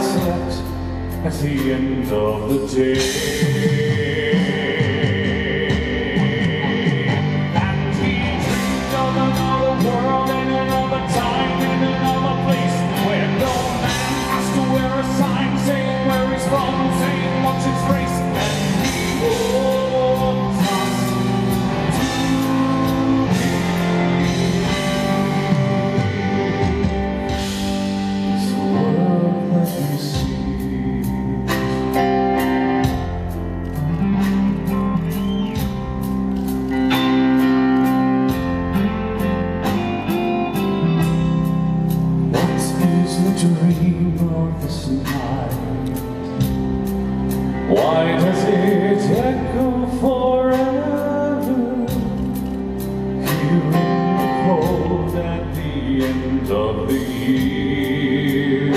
at the end of the day. Why does it echo forever? Here in the cold at the end of the year.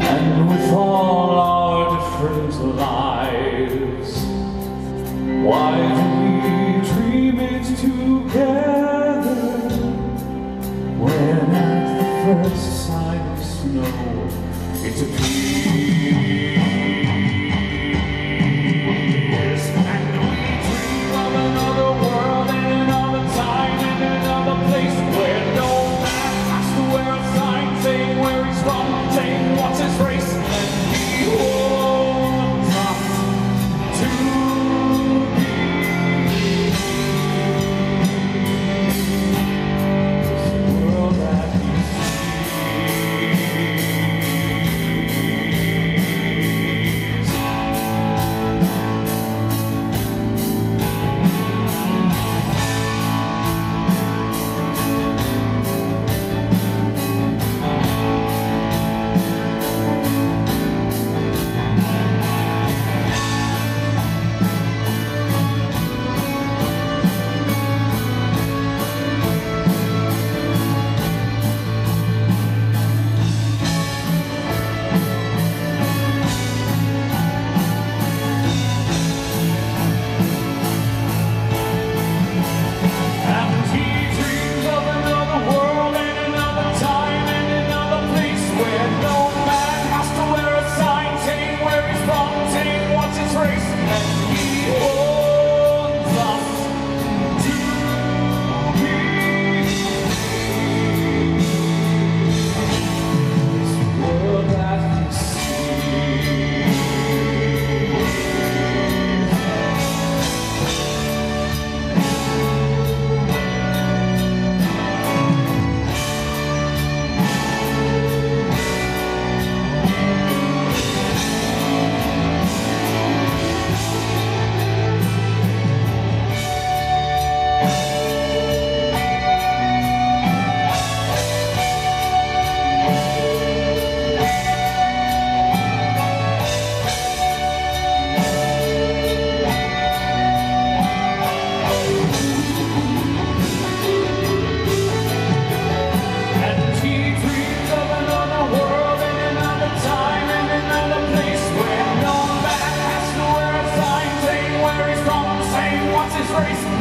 And with all our different lives, why do we dream it together? When at the first sign of snow, it appears. crazy.